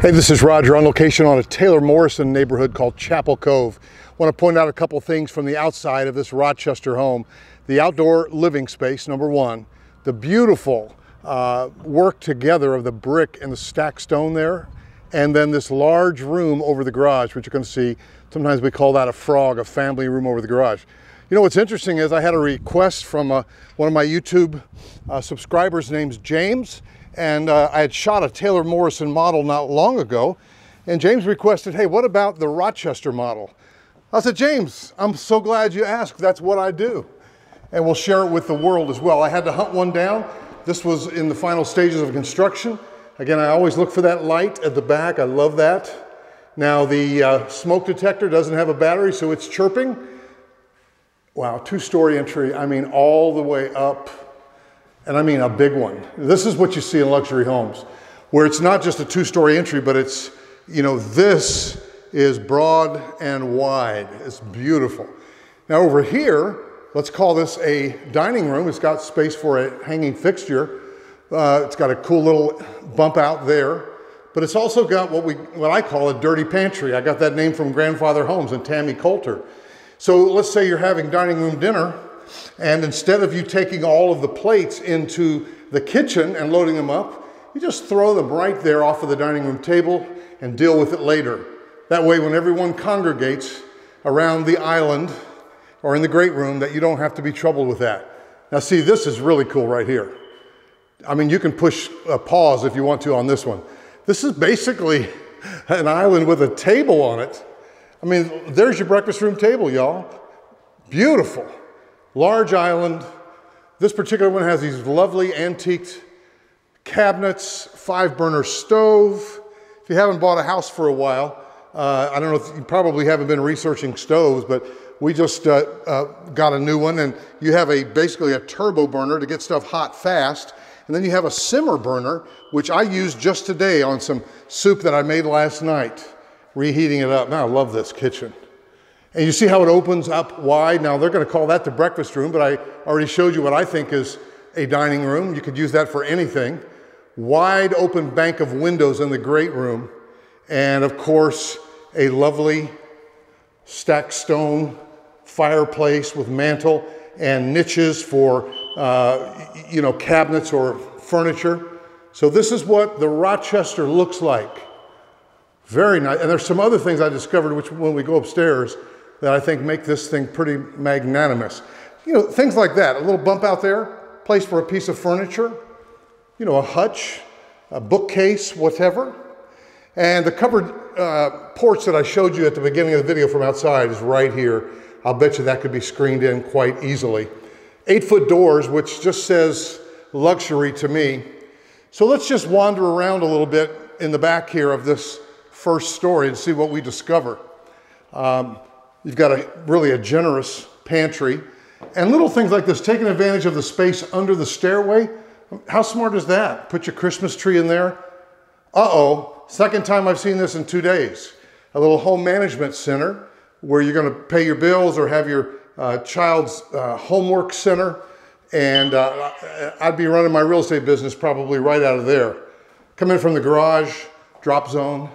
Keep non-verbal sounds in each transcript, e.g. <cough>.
Hey, this is Roger on location on a Taylor Morrison neighborhood called Chapel Cove. I want to point out a couple things from the outside of this Rochester home. The outdoor living space, number one. The beautiful uh, work together of the brick and the stacked stone there. And then this large room over the garage, which you're going to see. Sometimes we call that a frog, a family room over the garage. You know what's interesting is I had a request from uh, one of my YouTube uh, subscribers named James and uh, I had shot a Taylor Morrison model not long ago, and James requested, hey, what about the Rochester model? I said, James, I'm so glad you asked. That's what I do. And we'll share it with the world as well. I had to hunt one down. This was in the final stages of construction. Again, I always look for that light at the back. I love that. Now, the uh, smoke detector doesn't have a battery, so it's chirping. Wow, two-story entry. I mean, all the way up and I mean a big one. This is what you see in luxury homes, where it's not just a two-story entry, but it's, you know, this is broad and wide. It's beautiful. Now over here, let's call this a dining room. It's got space for a hanging fixture. Uh, it's got a cool little bump out there, but it's also got what we, what I call a dirty pantry. I got that name from Grandfather Homes and Tammy Coulter. So let's say you're having dining room dinner and instead of you taking all of the plates into the kitchen and loading them up, you just throw them right there off of the dining room table and deal with it later. That way, when everyone congregates around the island or in the great room, that you don't have to be troubled with that. Now see, this is really cool right here. I mean, you can push a pause if you want to on this one. This is basically <laughs> an island with a table on it. I mean, there's your breakfast room table, y'all. Beautiful large island. This particular one has these lovely antiqued cabinets, five burner stove. If you haven't bought a house for a while, uh, I don't know if you probably haven't been researching stoves, but we just uh, uh, got a new one and you have a basically a turbo burner to get stuff hot fast. And then you have a simmer burner, which I used just today on some soup that I made last night, reheating it up. Now I love this kitchen. And you see how it opens up wide. Now they're going to call that the breakfast room, but I already showed you what I think is a dining room. You could use that for anything. Wide open bank of windows in the great room. And of course, a lovely stacked stone fireplace with mantle and niches for, uh, you know, cabinets or furniture. So this is what the Rochester looks like. Very nice. And there's some other things I discovered, which when we go upstairs, that I think make this thing pretty magnanimous. You know, things like that. A little bump out there, place for a piece of furniture, you know, a hutch, a bookcase, whatever. And the covered uh, porch that I showed you at the beginning of the video from outside is right here. I'll bet you that could be screened in quite easily. Eight foot doors, which just says luxury to me. So let's just wander around a little bit in the back here of this first story and see what we discover. Um, You've got a really a generous pantry. And little things like this, taking advantage of the space under the stairway. How smart is that? Put your Christmas tree in there. Uh-oh, second time I've seen this in two days. A little home management center where you're gonna pay your bills or have your uh, child's uh, homework center. And uh, I'd be running my real estate business probably right out of there. Come in from the garage, drop zone,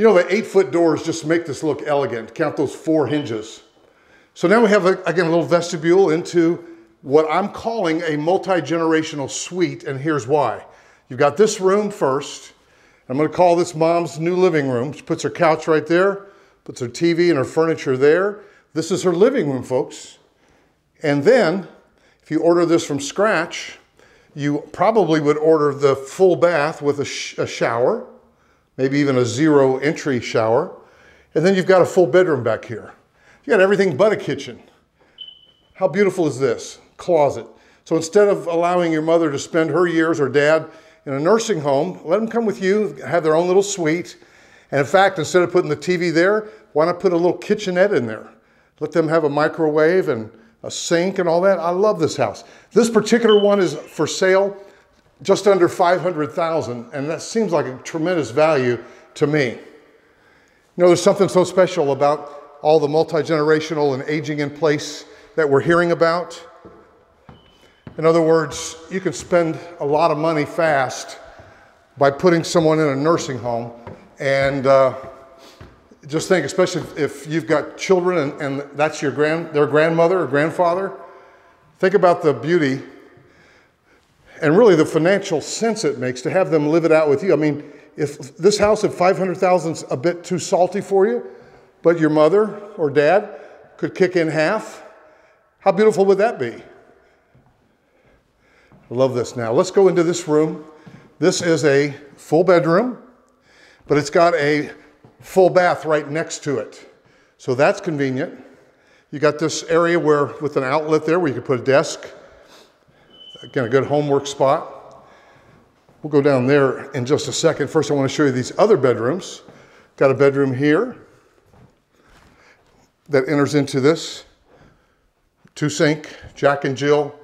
you know, the eight foot doors just make this look elegant. Count those four hinges. So now we have, a, again, a little vestibule into what I'm calling a multi-generational suite, and here's why. You've got this room first. I'm gonna call this mom's new living room. She puts her couch right there, puts her TV and her furniture there. This is her living room, folks. And then, if you order this from scratch, you probably would order the full bath with a, sh a shower, maybe even a zero entry shower. And then you've got a full bedroom back here. You got everything but a kitchen. How beautiful is this? Closet. So instead of allowing your mother to spend her years or dad in a nursing home, let them come with you, have their own little suite. And in fact, instead of putting the TV there, why not put a little kitchenette in there? Let them have a microwave and a sink and all that. I love this house. This particular one is for sale just under 500,000, and that seems like a tremendous value to me. You know, there's something so special about all the multi-generational and aging in place that we're hearing about. In other words, you can spend a lot of money fast by putting someone in a nursing home And uh, just think, especially if you've got children and, and that's your grand, their grandmother or grandfather, think about the beauty and really the financial sense it makes to have them live it out with you. I mean, if this house at 500,000 is a bit too salty for you, but your mother or dad could kick in half, how beautiful would that be? I love this now. Let's go into this room. This is a full bedroom, but it's got a full bath right next to it. So that's convenient. You got this area where, with an outlet there, where you could put a desk. Again, a good homework spot. We'll go down there in just a second. First, I want to show you these other bedrooms. Got a bedroom here that enters into this. Two sink, Jack and Jill.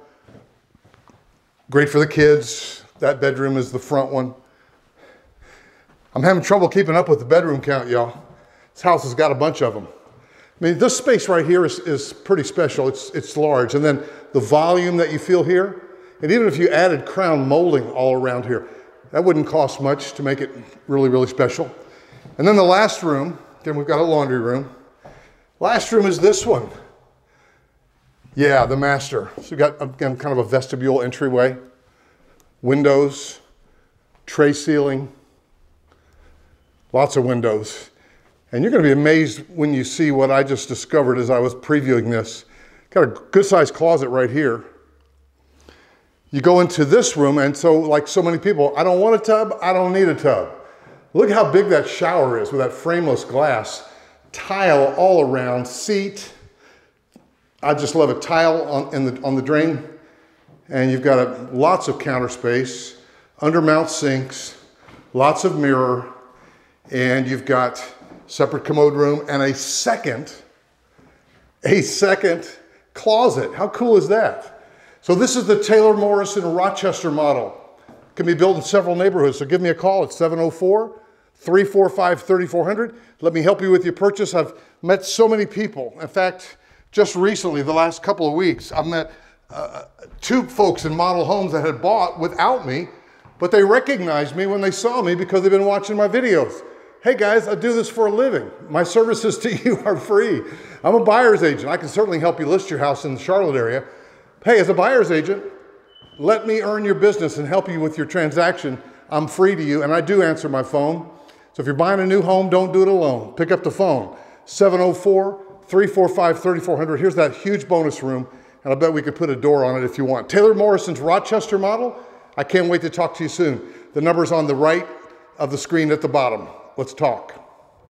Great for the kids. That bedroom is the front one. I'm having trouble keeping up with the bedroom count, y'all. This house has got a bunch of them. I mean, this space right here is, is pretty special. It's, it's large. And then the volume that you feel here, and even if you added crown molding all around here, that wouldn't cost much to make it really, really special. And then the last room, again, we've got a laundry room. Last room is this one. Yeah, the master. So we've got, again, kind of a vestibule entryway, windows, tray ceiling, lots of windows. And you're going to be amazed when you see what I just discovered as I was previewing this. Got a good sized closet right here. You go into this room, and so, like so many people, I don't want a tub, I don't need a tub. Look how big that shower is with that frameless glass, tile all around, seat. I just love a tile on, the, on the drain. And you've got a, lots of counter space, undermount sinks, lots of mirror, and you've got separate commode room and a second, a second closet. How cool is that? So this is the Taylor Morrison Rochester model. Can be built in several neighborhoods. So give me a call at 704 345 3400. Let me help you with your purchase. I've met so many people. In fact, just recently, the last couple of weeks, I've met uh, two folks in model homes that had bought without me, but they recognized me when they saw me because they've been watching my videos. Hey guys, I do this for a living. My services <laughs> to you are free. I'm a buyer's agent. I can certainly help you list your house in the Charlotte area, Hey, as a buyer's agent, let me earn your business and help you with your transaction. I'm free to you, and I do answer my phone. So if you're buying a new home, don't do it alone. Pick up the phone 704 345 3400. Here's that huge bonus room, and I bet we could put a door on it if you want. Taylor Morrison's Rochester model. I can't wait to talk to you soon. The number's on the right of the screen at the bottom. Let's talk.